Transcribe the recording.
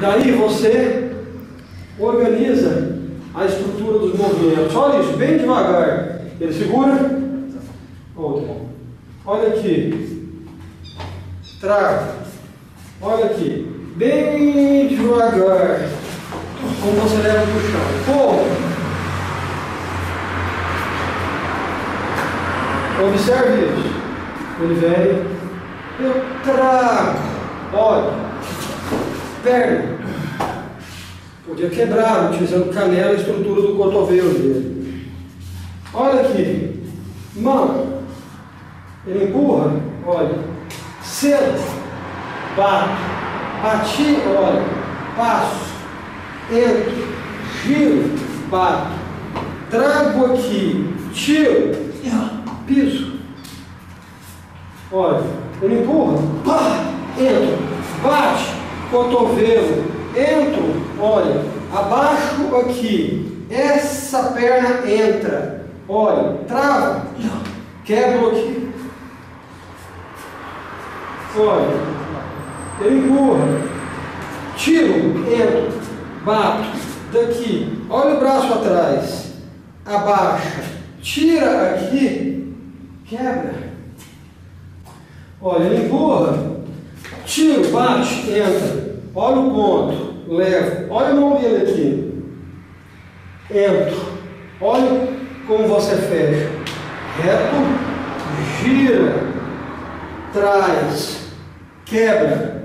Daí você organiza a estrutura dos movimentos. Olha isso, bem devagar. Ele segura. Outra. Olha aqui. Trava. Olha aqui. Bem devagar. Como você leva para o chão. Como? Observe isso. Ele vem, eu trago, olha, perna. Podia quebrar, utilizando canela a estrutura do cotovelo dele. Olha aqui, mão. Ele empurra, olha, cedo, bato, bati, olha, passo, entro, giro, bato, trago aqui, tiro, piso. Olha, ele empurra, pá, cotovelo, entro, olha, abaixo aqui, essa perna entra, olha, trava, quebra aqui, olha, ele empurra, tiro, entro, bato, daqui, olha o braço atrás, abaixa, tira aqui, quebra. Olha, empurra, tiro, bate, entra. Olha o ponto, leva. Olha a mão dele aqui. Entro. Olha como você fecha. Reto, gira, traz, quebra.